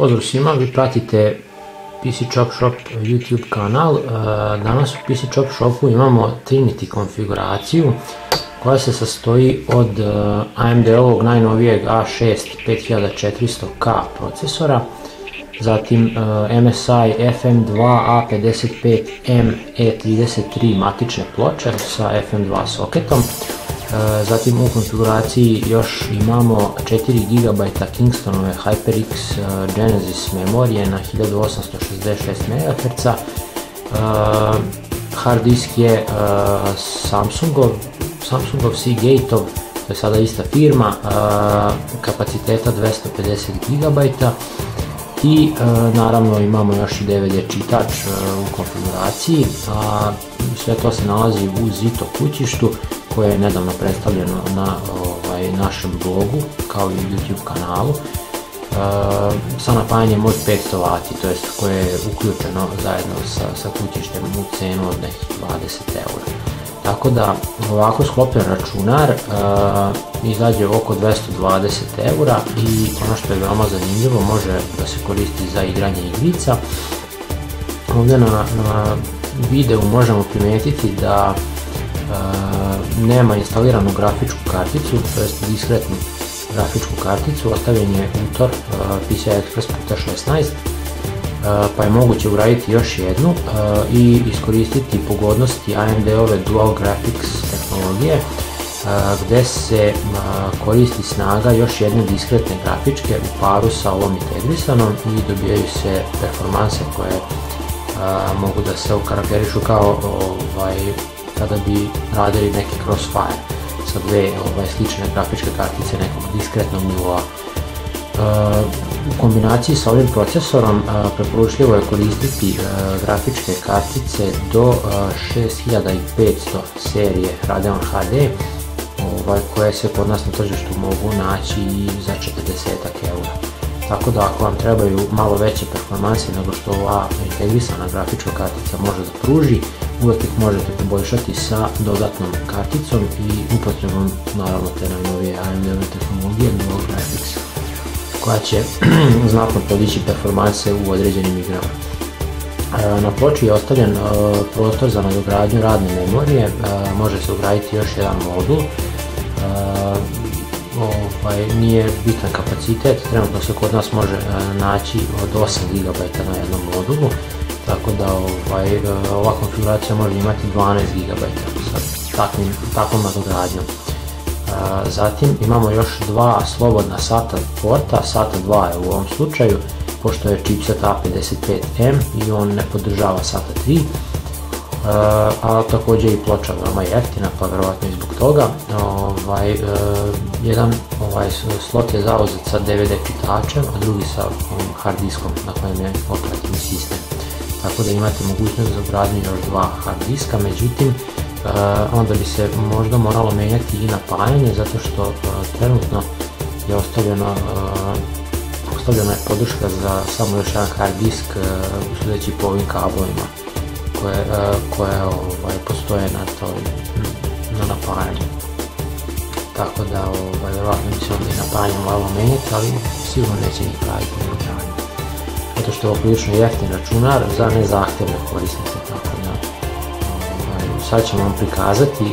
Pozdrav svima, vi pratite PC Chop Shop YouTube kanal. E, danas u PC Chop Shopu imamo Trinity konfiguraciju koja se sastoji od e, AMD-ovog najnovijeg A6 5400K procesora, zatim MSI FM2 A55M E33 matične ploče sa FM2 soketom, zatim u konfiguraciji još imamo 4 GB Kingstonove HyperX e, Genesis memorije na 1866 MHz. E, hard disk je Samsungov, Samsungov Seagate-ov, to je sada ista firma, kapaciteta 250 GB i naravno imamo još i DVD čitač u konfiguraciji, a sve to se nalazi u Zito kućištu koje je nedavno predstavljeno na ovaj, našem blogu kao i YouTube kanalu e, sa napajanjem od 500 W, to jest koje je uključeno zajedno sa, sa kućištem u cenu od nekih 20 eura. Tako da ovako sklopljen računar uh, izađe oko 220 eura i ono što je veoma zanimljivo može da se koristi za igranje igrica. Ovdje na, na videu možemo primijetiti da nema instaliranu grafičku karticu, to diskretnu grafičku karticu, ostavljen je utor PCI Express puta 16, pa je moguće uraditi još jednu i iskoristiti pogodnosti AMD-ove Dual Graphics tehnologije gdje se koristi snaga još jedne diskretne grafičke u paru sa ovom integrisanom i dobijaju se performanse koje mogu da se okarakterišu kao ovaj, kada bi radili neki crossfire sa dve ovaj, slične grafičke kartice nekog diskretnog nivoa. E, u kombinaciji sa ovim procesorom e, preporučljivo je koristiti e, grafičke kartice do 6500 serije Radeon HD ovaj, koje se kod nas na tržištu mogu naći i za 40 eura. Tako da ako vam trebaju malo veće performanse nego što ova integrisana grafička kartica može da pruži, uvijek ih možete poboljšati sa dodatnom karticom i upotrebom naravno te najnovije AMD tehnologije Dual Graphics koja će znatno podići performanse u određenim igrama. E, na ploči je ostavljen e, prostor za nadogradnju radne memorije, e, može se ugraditi još jedan modul, ovaj, nije bitan kapacitet, trenutno se kod nas može naći od 8 GB na jednom modulu, tako da ovaj, e, ova konfiguracija može imati 12 GB sa takvim, takvom nadogradnjom. E, zatim imamo još dva slobodna SATA porta, SATA 2 je u ovom slučaju, pošto je chipset A55M i on ne podržava SATA 3, e, a također i ploča veoma jeftina, pa vjerovatno i zbog toga. Ovaj, jedan ovaj, slot je zauzet sa DVD čitačem, a drugi sa hard diskom na kojem je operativni sistem tako da imate mogućnost za ugradnju još dva hard diska, međutim e, onda bi se možda moralo menjati i napajanje zato što e, trenutno je ostavljeno e, ostavljena je podrška za samo još jedan hard disk sudeći po ovim kablovima koje, koje ovaj, postoje na, toj, na napajanju. Tako da ovaj, vjerojatno bi se onda i napajanje moralo menjati, ali sigurno neće ni praviti zato što je prilično jeftin računar za nezahtjevne korisnike. Tako da, ovaj, sad ćemo vam prikazati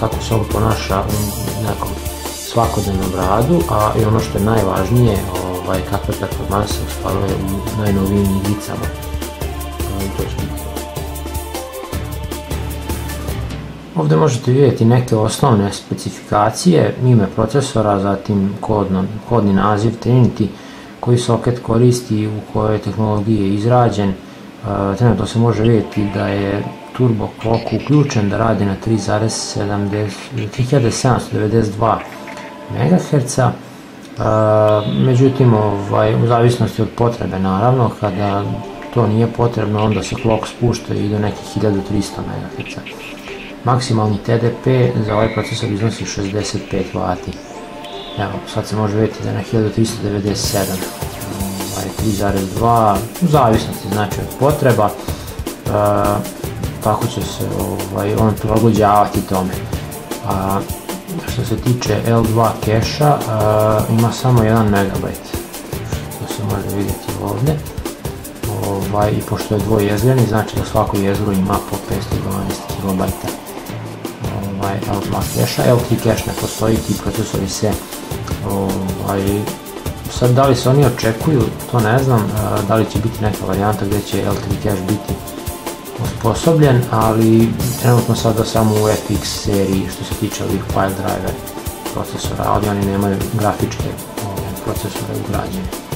kako se on ponaša u nekom svakodnevnom radu, a i ono što je najvažnije, ovaj, kakve performanse ostvaruje u najnovijim igricama. Ovdje možete vidjeti neke osnovne specifikacije, ime procesora, zatim kodni naziv Trinity, koji soket koristi, u kojoj tehnologiji je izrađen. E, trenutno se može vidjeti da je turbo clock uključen, da radi na 3792 MHz. E, međutim, ovaj, u zavisnosti od potrebe naravno, kada to nije potrebno, onda se clock spušta i do nekih 1300 MHz. Maksimalni TDP za ovaj procesor iznosi 65 W. Evo, sad se može vidjeti da je na 1397, 3.2, ovaj, u zavisnosti znači od potreba, e, tako će se ovaj, on prilagođavati tome. A, što se tiče L2 keša, ima samo 1 MB, što se može vidjeti ovdje. Ovaj, I pošto je dvojezljeni, znači da svako jezgro ima po 512 GB ovaj, L2 cache L3 cache ne postoji, ti procesori se ovaj, sad da li se oni očekuju, to ne znam, da li će biti neka varijanta gdje će L3 cache biti osposobljen, ali trenutno sada samo u FX seriji što se tiče ovih file driver procesora, ali oni nemaju grafičke ovaj, procesore ugrađene.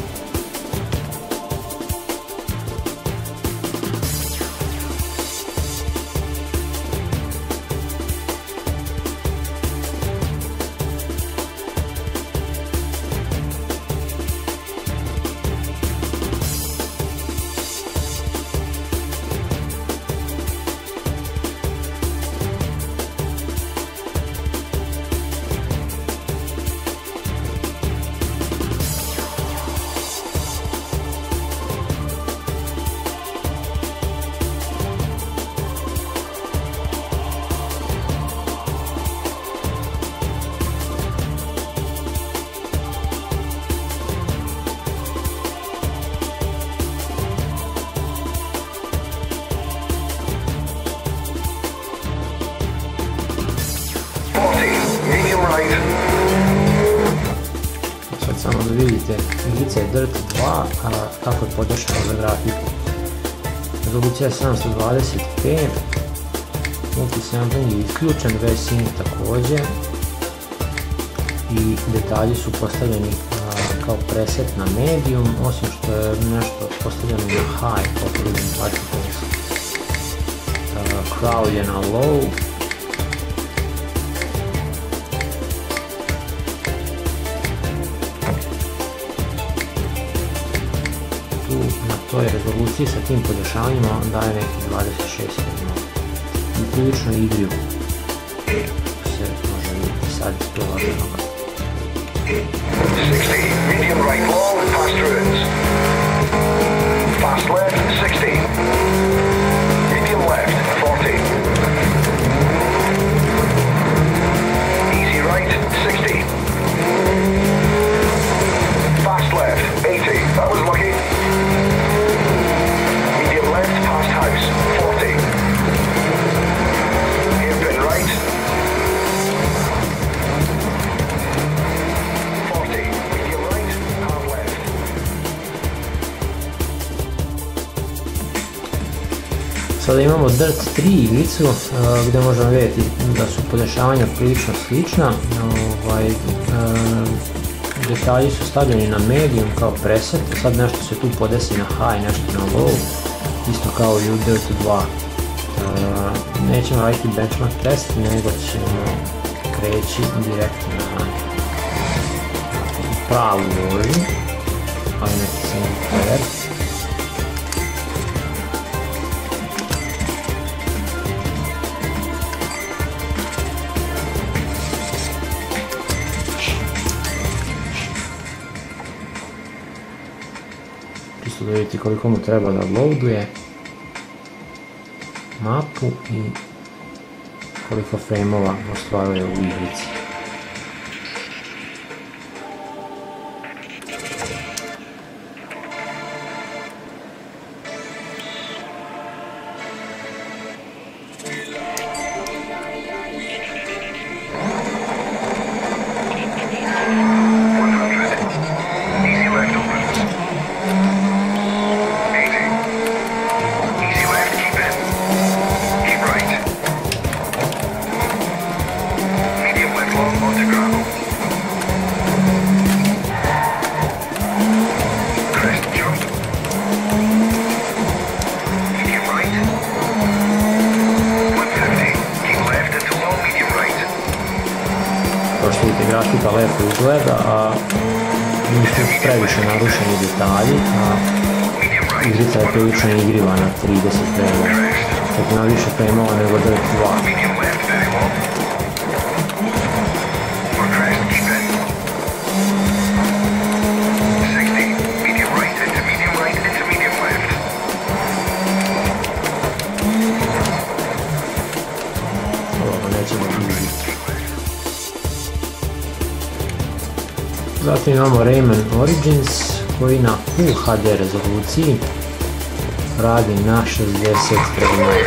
Vidite, igrica je Dirt 2, a kako je podešeno za grafiku. Rezolucija je 720p, multisampling je isključen, VSync također i detalji su postavljeni kao preset na medium, osim što je nešto postavljeno na high, vidim particles. Crowd je na low, na toj rezoluciji sa tim podešavanjima daje neki 26 mm. I prilično igriju se može vidjeti sad iz priloženoga. 60, medium right long, fast ruins. Fast left, 60. Imamo Dirt 3 igricu uh, gdje možemo vidjeti da su podešavanja prilično slična. Ovaj, uh, detalji su stavljeni na medium kao preset, sad nešto se tu podesi na high, nešto na low, isto kao i u Dirt 2. Uh, nećemo raditi benchmark test, nego ćemo kreći direktno na pravu vožnju, ali neki single čisto da vidite koliko mu treba da loaduje mapu i koliko frameova ostvaruje u igrici. Lepo izgleda, a nisu previše narušeni detalji, a igrica je prilično igriva na 30 frameova. Čak ima više frameova nego Dirt 2. Zatim imamo Rayman Origins koji na Full HD rezoluciji radi na 60 frame.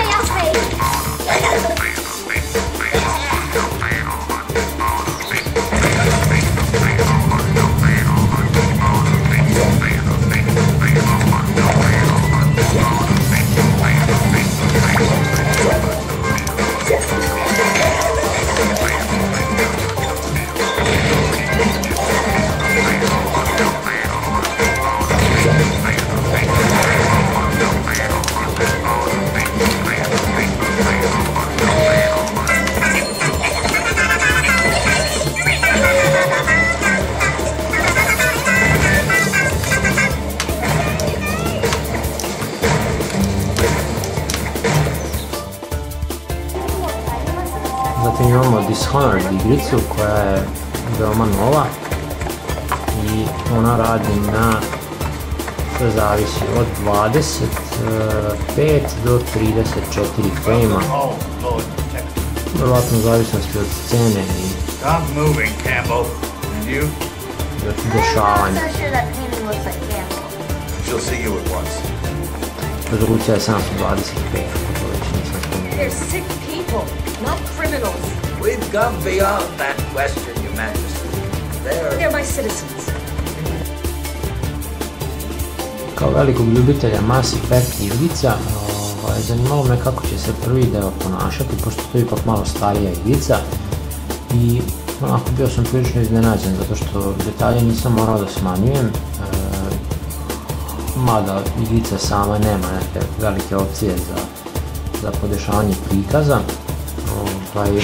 Igricu koja je veoma nova i ona radi na to zavisi od 25 do 34 frame Oh, Lord, protect me. Vjerojatno zavisnosti od scene i Stop moving, Campbell. And you? dešavanja. I'm so sure that painting looks like Campbell. She'll see you at once. Rezolucija je 725, ako to već nisam spomenuo. We've gone beyond that question, Your Majesty. They're They're my citizens. Kao velikog ljubitelja Mass Effect igrica, ovaj, zanimalo me kako će se prvi deo ponašati, pošto to je ipak malo starija igrica. I onako bio sam prilično iznenađen, zato što detalje nisam morao da smanjujem. E, mada igrica sama nema neke velike opcije za, za podešavanje prikaza. Ovaj,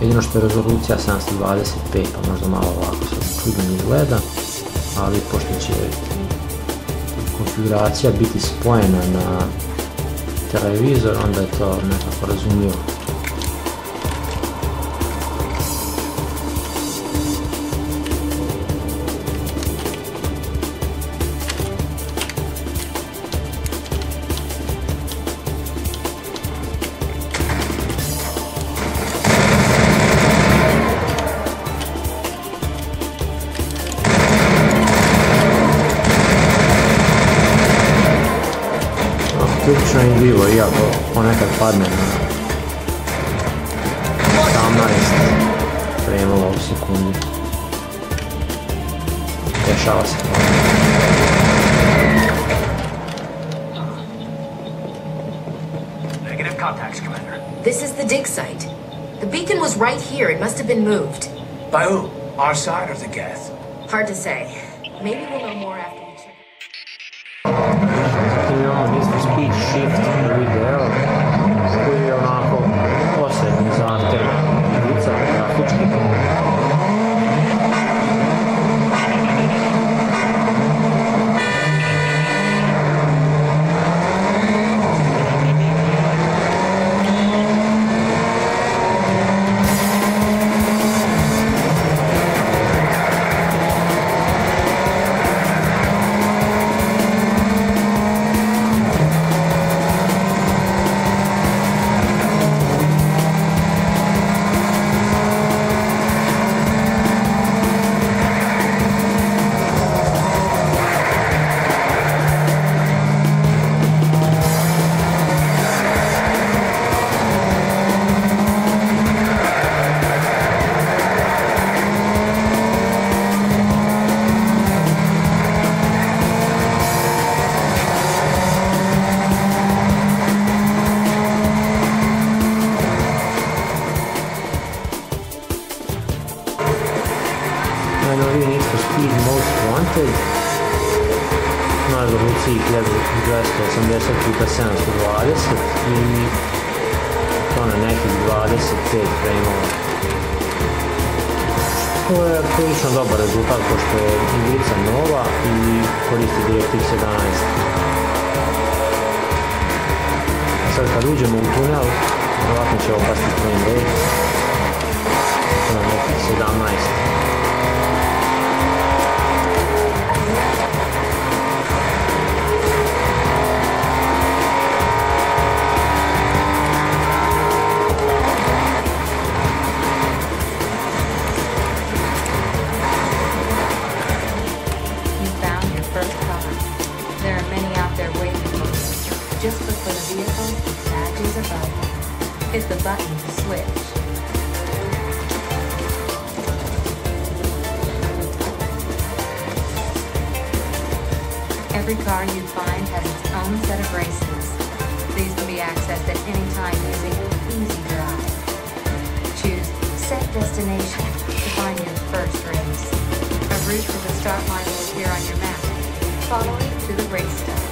jedino što je rezolucija 725, pa možda malo ovako sad čudno izgleda, ali pošto će konfiguracija biti spojena na televizor, onda je to nekako razumljivo. Prilično je igrivo, iako ponekad padne na 18 fremova u sekundi. Dešava se to. Negative contacts, Commander. This is the dig site. The beacon was right here. It must have been moved. By who? Our side or the Geth? Hard to say. Maybe we'll know more after 3280 puta 720 i to na nekih 25 frame-ova. To je prilično dobar rezultat pošto je igrica nova i koristi DirectX 11. A sad kad uđemo u tunel, vjerojatno će opasti frame rate na nekih 17. just before the vehicle badges above. Hit the button to switch. Every car you find has its own set of races. These can be accessed at any time using Easy Drive. Choose Set Destination to find your first race. A route to the start line will appear on your map. Follow it to the race start.